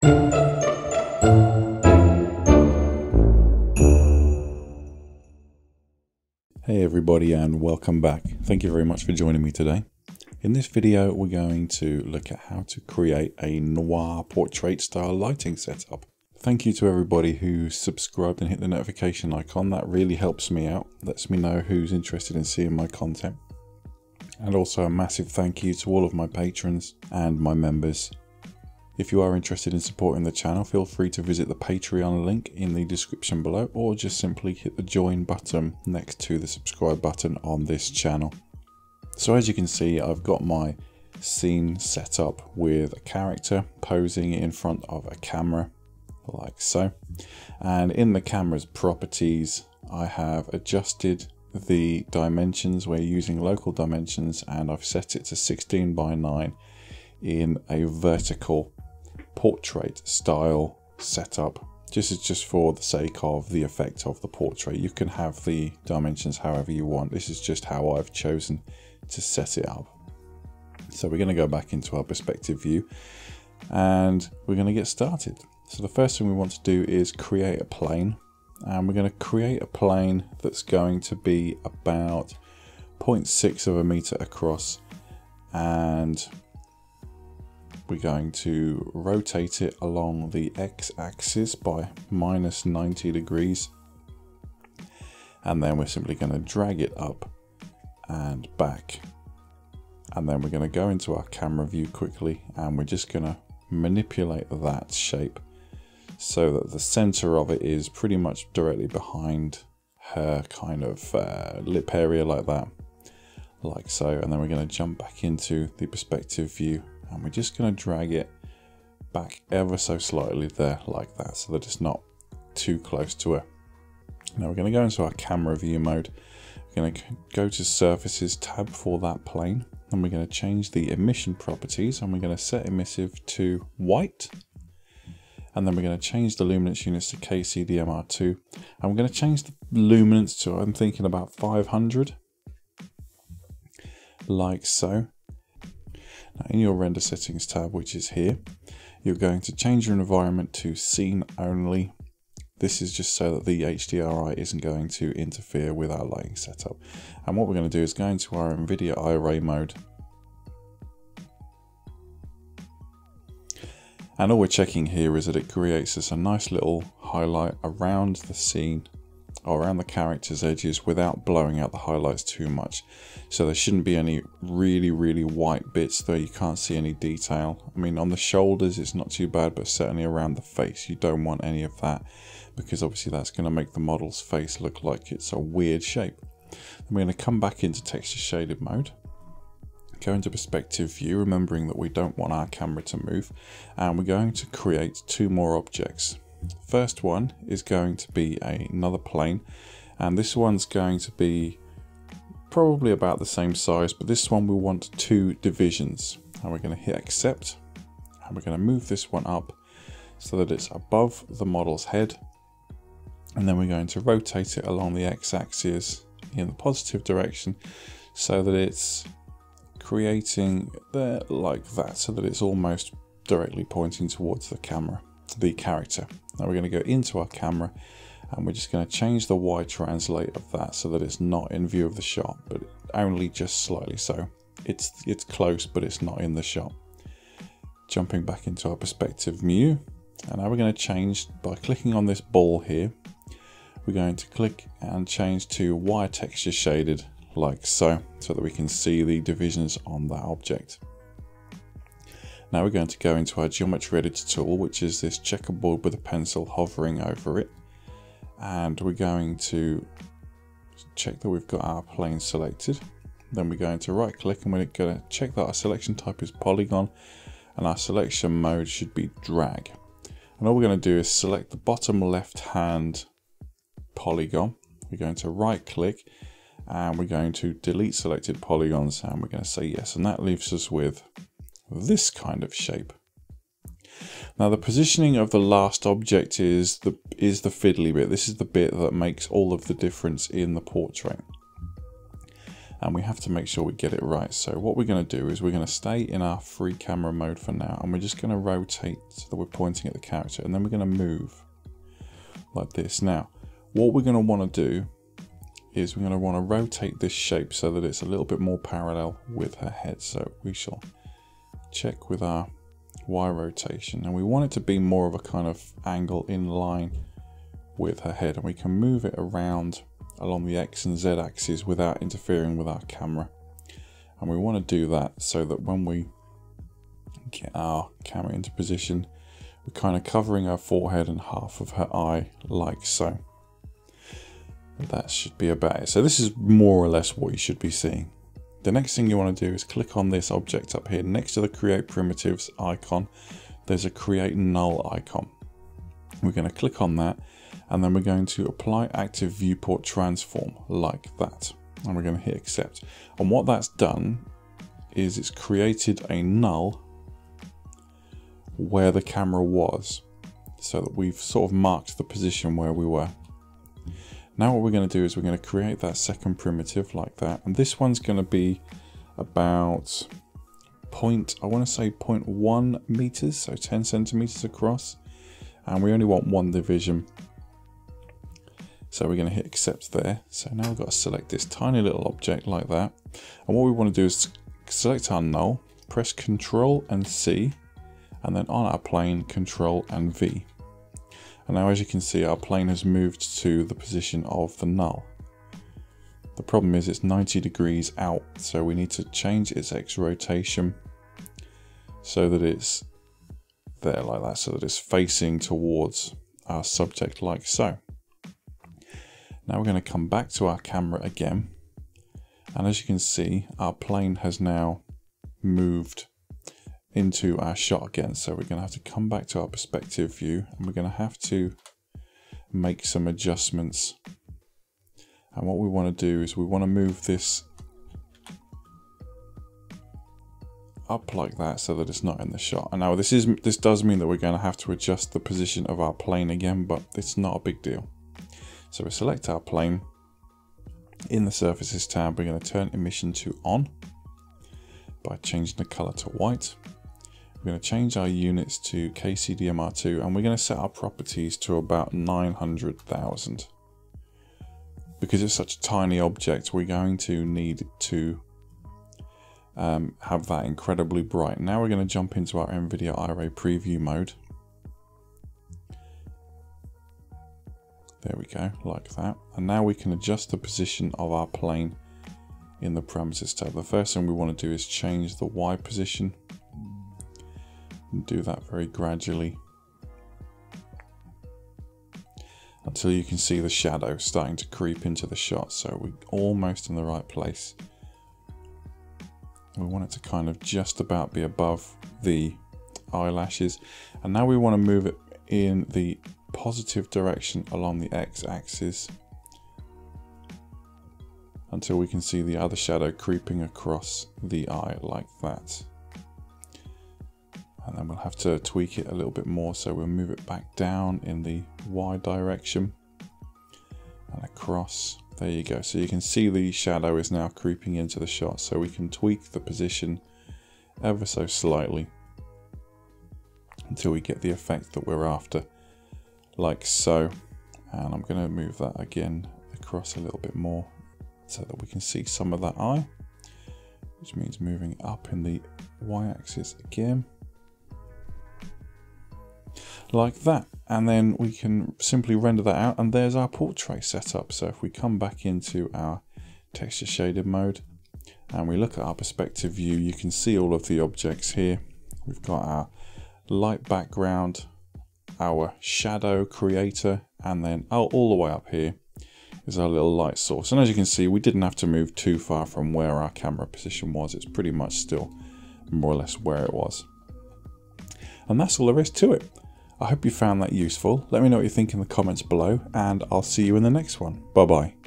Hey everybody and welcome back. Thank you very much for joining me today. In this video we're going to look at how to create a noir portrait style lighting setup. Thank you to everybody who subscribed and hit the notification icon. That really helps me out, lets me know who's interested in seeing my content. And also a massive thank you to all of my patrons and my members if you are interested in supporting the channel, feel free to visit the Patreon link in the description below or just simply hit the join button next to the subscribe button on this channel. So as you can see, I've got my scene set up with a character posing in front of a camera like so. And in the camera's properties, I have adjusted the dimensions. We're using local dimensions and I've set it to 16 by 9 in a vertical portrait style setup. This is just for the sake of the effect of the portrait. You can have the dimensions however you want. This is just how I've chosen to set it up. So we're going to go back into our perspective view and we're going to get started. So the first thing we want to do is create a plane and we're going to create a plane that's going to be about 0.6 of a meter across and we're going to rotate it along the x-axis by minus 90 degrees. And then we're simply going to drag it up and back. And then we're going to go into our camera view quickly and we're just going to manipulate that shape so that the center of it is pretty much directly behind her kind of uh, lip area like that like so. And then we're going to jump back into the perspective view and we're just going to drag it back ever so slightly there like that so that it's not too close to her. Now we're going to go into our camera view mode. We're going to go to surfaces tab for that plane. And we're going to change the emission properties and we're going to set emissive to white. And then we're going to change the luminance units to KCDMR2 and we're going to change the luminance to I'm thinking about 500 like so now in your render settings tab, which is here, you're going to change your environment to scene only. This is just so that the HDRI isn't going to interfere with our lighting setup. And what we're going to do is go into our NVIDIA iRay mode. And all we're checking here is that it creates us a nice little highlight around the scene around the character's edges without blowing out the highlights too much. So there shouldn't be any really, really white bits though you can't see any detail. I mean, on the shoulders, it's not too bad, but certainly around the face, you don't want any of that because obviously that's going to make the model's face look like it's a weird shape. I'm going to come back into texture shaded mode go into perspective view, remembering that we don't want our camera to move, and we're going to create two more objects. First one is going to be another plane and this one's going to be probably about the same size but this one we want two divisions. And we're going to hit accept and we're going to move this one up so that it's above the model's head. And then we're going to rotate it along the x-axis in the positive direction so that it's creating there like that so that it's almost directly pointing towards the camera the character. Now we're going to go into our camera and we're just going to change the Y translate of that so that it's not in view of the shot, but only just slightly so. It's, it's close, but it's not in the shot. Jumping back into our perspective view, and now we're going to change by clicking on this ball here. We're going to click and change to wire texture shaded like so, so that we can see the divisions on that object. Now we're going to go into our geometry editor tool, which is this checkerboard with a pencil hovering over it. And we're going to check that we've got our plane selected. Then we're going to right click and we're going to check that our selection type is polygon and our selection mode should be drag. And all we're going to do is select the bottom left hand polygon. We're going to right click and we're going to delete selected polygons and we're going to say yes. And that leaves us with this kind of shape. Now the positioning of the last object is the, is the fiddly bit. This is the bit that makes all of the difference in the portrait. and we have to make sure we get it right. So what we're going to do is we're going to stay in our free camera mode for now and we're just going to rotate so that we're pointing at the character and then we're going to move like this. Now what we're going to want to do is we're going to want to rotate this shape so that it's a little bit more parallel with her head. So we shall check with our Y rotation and we want it to be more of a kind of angle in line with her head and we can move it around along the X and Z axes without interfering with our camera. And we want to do that so that when we get our camera into position, we're kind of covering her forehead and half of her eye like so. That should be about it. So this is more or less what you should be seeing. The next thing you want to do is click on this object up here next to the create primitives icon. There's a create null icon. We're going to click on that and then we're going to apply active viewport transform like that. And we're going to hit accept. And what that's done is it's created a null where the camera was so that we've sort of marked the position where we were. Now what we're going to do is we're going to create that second primitive like that. And this one's going to be about point, I want to say 0.1 meters, so 10 centimeters across. And we only want one division. So we're going to hit accept there. So now we've got to select this tiny little object like that. And what we want to do is select our null, press Control and C, and then on our plane, Control and V. And now as you can see, our plane has moved to the position of the null. The problem is it's 90 degrees out, so we need to change its X rotation so that it's there like that, so that it's facing towards our subject like so. Now we're going to come back to our camera again. And as you can see, our plane has now moved into our shot again. So we're going to have to come back to our perspective view and we're going to have to make some adjustments. And what we want to do is we want to move this up like that so that it's not in the shot. And now this is this does mean that we're going to have to adjust the position of our plane again, but it's not a big deal. So we select our plane. In the surfaces tab, we're going to turn emission to on by changing the color to white. We're going to change our units to KCDMR2 and we're going to set our properties to about 900,000. Because it's such a tiny object, we're going to need to um, have that incredibly bright. Now we're going to jump into our NVIDIA iRay preview mode. There we go, like that. And now we can adjust the position of our plane in the parameters tab. The first thing we want to do is change the Y position. And do that very gradually. Until you can see the shadow starting to creep into the shot. So we're almost in the right place. We want it to kind of just about be above the eyelashes. And now we want to move it in the positive direction along the x-axis until we can see the other shadow creeping across the eye like that. And then we'll have to tweak it a little bit more so we'll move it back down in the y direction and across. There you go. So you can see the shadow is now creeping into the shot so we can tweak the position ever so slightly until we get the effect that we're after like so. And I'm going to move that again across a little bit more so that we can see some of that eye, which means moving up in the y-axis again. Like that. And then we can simply render that out and there's our portrait setup. So if we come back into our texture shaded mode and we look at our perspective view, you can see all of the objects here. We've got our light background, our shadow creator, and then oh, all the way up here is our little light source. And as you can see, we didn't have to move too far from where our camera position was. It's pretty much still more or less where it was. And that's all there is to it. I hope you found that useful. Let me know what you think in the comments below, and I'll see you in the next one. Bye bye.